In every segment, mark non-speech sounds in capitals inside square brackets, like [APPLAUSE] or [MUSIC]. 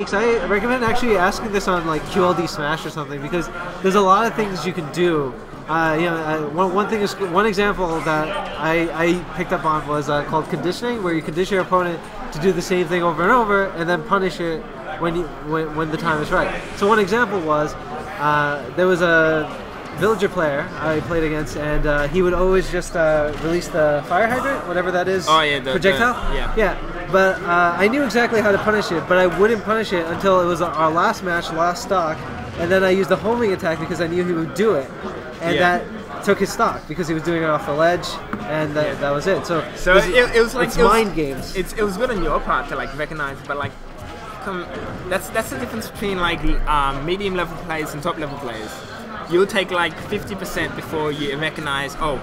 I recommend actually asking this on like QLD Smash or something because there's a lot of things you can do. Uh, you know, uh, one, one thing is one example that I, I picked up on was uh, called conditioning, where you condition your opponent to do the same thing over and over, and then punish it when you when, when the time is right. So one example was uh, there was a villager player I played against, and uh, he would always just uh, release the fire hydrant, whatever that is. Oh, yeah, the- projectile. the- yeah. yeah. But uh, I knew exactly how to punish it, but I wouldn't punish it until it was our last match, last stock, and then I used the homing attack because I knew he would do it, and Yeah. that took his stock because he was doing it off the ledge, and that, that was it. So, So it, it was like it's it was- mind games. It's, it was good on your part to like recognize, but like, come, that's that's the difference between like um, medium level players and top level players. You'll take like 50% before you recognize, oh,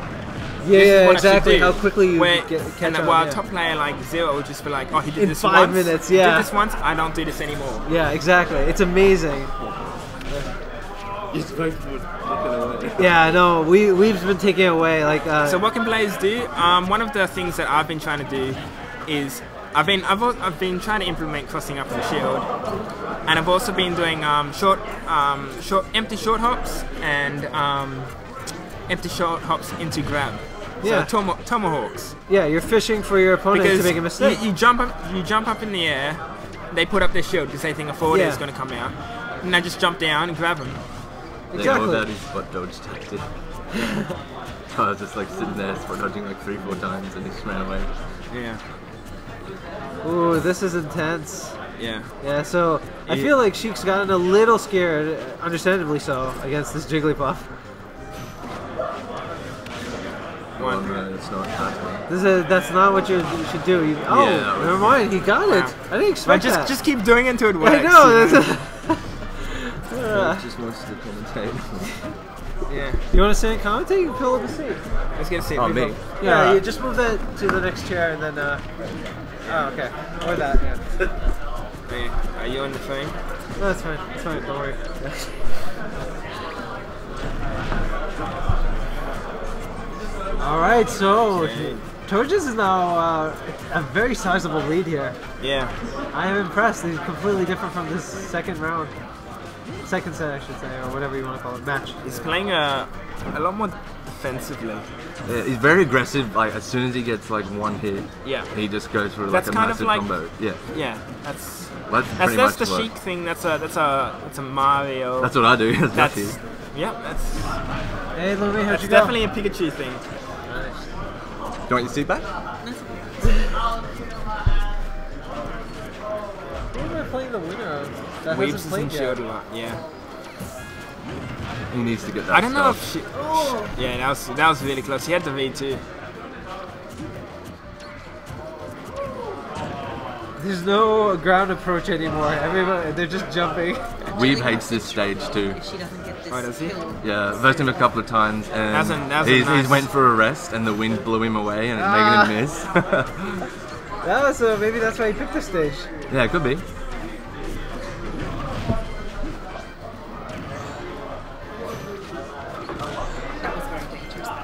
yeah, yeah, what I should exactly. How quickly you Where, get, catch and on. while yeah. top player like ZeRo will just be like, oh, he did In this five once. minutes, he yeah. Did this once, I don't do this anymore. yeah, exactly. It's amazing. You're supposed to look away. Yeah, no, we we've been taking away. Like, uh, So what can players do? Um, one of the things that I've been trying to do is I've been I've, I've been trying to implement crossing up the shield, and I've also been doing um, short um, short empty short hops and um, empty short hops into grab. Yeah. So tomo- tomahawks. yeah, you're fishing for your opponent Because to make a mistake. You, you jump up you jump up in the air, they put up their shield because they think a forward Yeah. is going to come out, and I just jump down and grab them. They know that his dodge tactic. [LAUGHS] [LAUGHS] I was just like sitting there spot dodging like three, four times and he just ran away. Yeah. Ooh, this is intense. Yeah. Yeah, so I feel like Sheik's gotten a little scared, understandably so, against this Jigglypuff. One. no, it's not happening. This is that's not what you, you should do. You, oh, Yeah, never mind. He got it. Wow. I didn't But expect just that. just keep doing it until it [LAUGHS] works. I know. you [LAUGHS] that's- Well, [LAUGHS] just wants to commentate. Yeah. you want to sit and commentate? You can pull up a seat. Let's get a seat. Oh, me? Yeah, Yeah. you just move that to the next chair and then. Uh, oh, okay. Or that. Yeah. [LAUGHS] Yeah. Are you on the phone? No, that's fine. It's fine. Don't worry. [LAUGHS] All right, so Okay. Torges is now uh, a very sizable lead here. Yeah. I am impressed. He's completely different from this second round. Second set, I should say, or whatever you want to call it. Match. He's playing a, a lot more defensively. Yeah, he's very aggressive. Like as soon as he gets like one hit, Yeah. he just goes for like That's a kind of massive like- combo. Yeah, Yeah. That's that's, that's, pretty that's much the what, Sheik thing. That's a that's a that's a Mario. That's what I do. [LAUGHS] That's, That's Yoshi. yeah. That's Hey, Lumi, how'd that's you go? definitely a Pikachu thing. Do you want your seat back? Who am playing the winner? That Weaves hasn't is played shield yet. a lot. Yeah. He needs to get that. I don't know if stuff. she. Yeah, that was that was really close. He had the V too. There's no ground approach anymore. Everybody, they're just jumping. Weeb hates this stage too. If she doesn't get this Oh, does he? kill. Yeah, versed him a couple of times, and That's a- that's he's, nice- he's went for a rest, and the wind blew him away, and it's Ah. making him miss. [LAUGHS] That was uh, maybe that's why he picked this stage. yeah, it could be.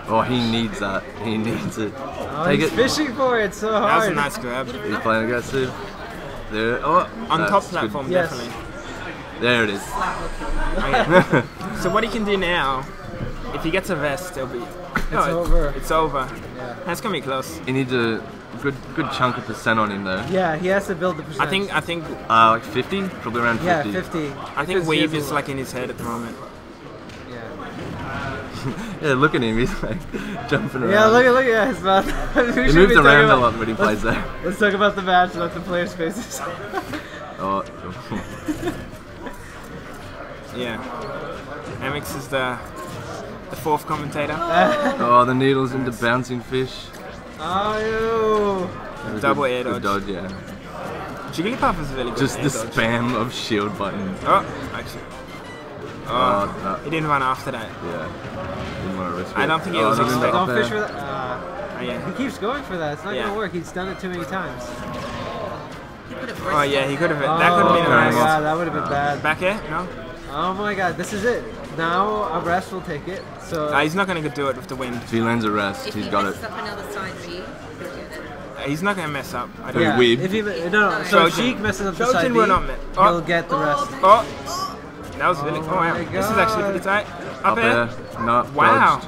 Oh, he needs that. He needs it. Oh, Take he's it. fishing for it so hard. That was a nice grab. He's playing aggressive. There. Oh, On top platform, Yes. definitely. There it is. Okay. [LAUGHS] so what he can do now, if he gets a rest, it'll be. It's over. It's over. Yeah. That's gonna be close. He needs a good good chunk of percent on him though. Yeah, he has to build the percent. I think I think Uh, like 50, probably around 50. Yeah, 50. I think Because Weeb is like in his head at the moment. Yeah. Yeah, look at him. He's like [LAUGHS] jumping around. Yeah, look at look at his [LAUGHS] mouth. He moves be talking around a lot when he plays there. [LAUGHS] Let's talk about the match, not the players' faces. Oh, Yeah. Amix is the the fourth commentator. oh, the needles into bouncing fish. oh, That Double good- air good dodge. dodge. Yeah. Jigglypuff is really good. Just air the dodge. spam of shield buttons. Oh, actually. Oh, Oh, no. he didn't run after that. Yeah. Didn't want to risk I don't think he oh, was not into expecting- don't fish for that. Uh, Oh, yeah. he keeps going for that. It's not Yeah. gonna work. He's done it too many times. He could have Oh yeah, he could have. That could oh have been a my nice god, that would have been bad. back air. No, Oh my god, this is it. Now a rest will take it. So uh, he's not gonna do it with the wind. If he lands a rest, If he's he got it. up another side B, he'll get it. he's not gonna mess up. I don't Yeah. know. Weeb. If he, no, no. So Trojan. Sheik messes up the Trojan side will B, not miss. he'll Oh. get the rest. Oh, that was really. Oh, wow. This is actually pretty tight. Up, Up air. air. Not Wow. dodged.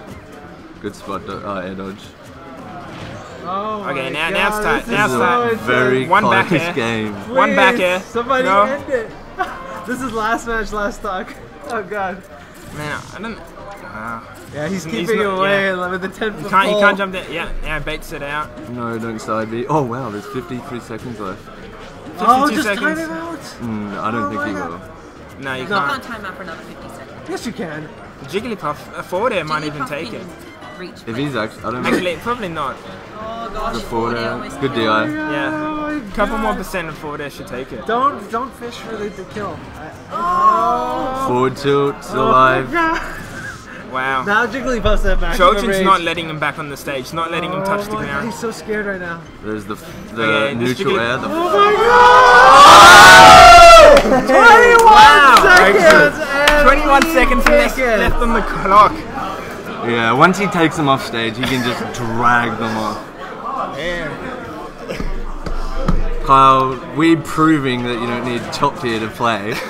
Good spot. Do- uh, air dodge. Oh Okay, my now- now it's tight, this now it's tight. This is a intense. very One back close air. game. One back Please, air. Somebody No. end it. [LAUGHS] this is last match, last talk. [LAUGHS] Oh god. Man, I don't. Wow. Yeah, he's He's keeping not- away yeah. with the 10 You can't, you can't jump there. Yeah, yeah, baits it out. No, don't side B. Oh wow, there's 53 seconds left. Oh, 52 just seconds. time him out. Mm, I don't Oh think my he God. will. No, you You can't. can't time out for another 50 seconds. Yes, you can. Jigglypuff, a forward air might even take it. Reach If he's actually, I don't know. Actually, probably not. Oh gosh, The forward forward air air. almost Good killed. DI. Yeah. Oh Couple more percent of forward air should take it. Don't don't fish for the, the kill. I- Forward tilt, still Oh alive. Wow. Now Jigglypuff's at max Trojan's rage. not letting him back on the stage, not letting him touch oh the ground. he's so scared right now. There's the the oh, Okay, neutral air. The Oh my god! 21 Wow, seconds! and 21 seconds left, left on the clock. yeah, once he takes them off stage, he can just drag them off. Kyle, we're proving that you don't need top tier to play. [LAUGHS]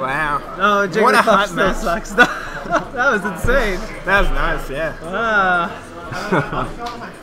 Wow. No, What a Jigglypuff hype still match. sucks. [LAUGHS] that was insane. That was nice, yeah. Ah. [LAUGHS]